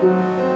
Música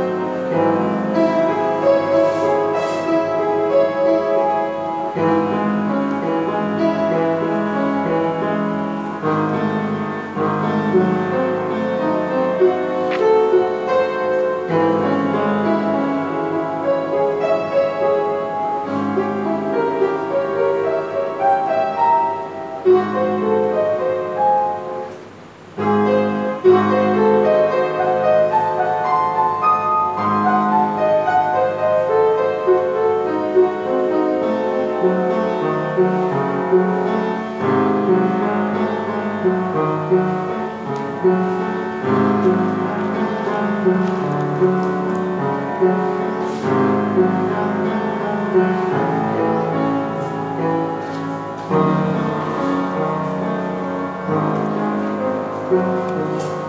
Thank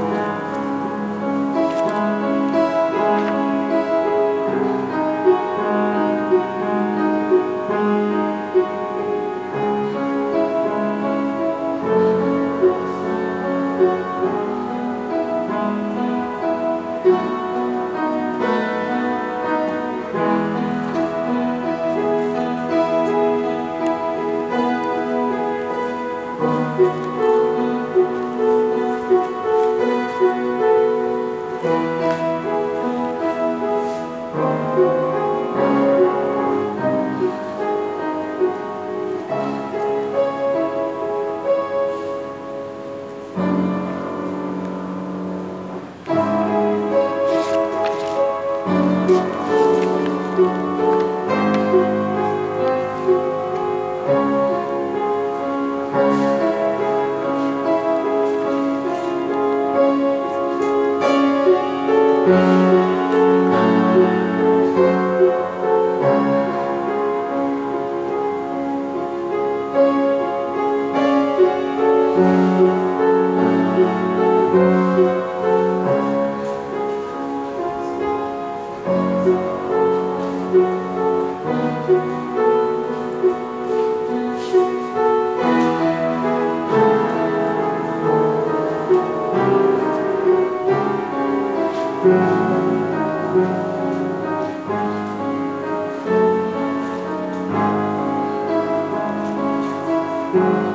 you. thank you.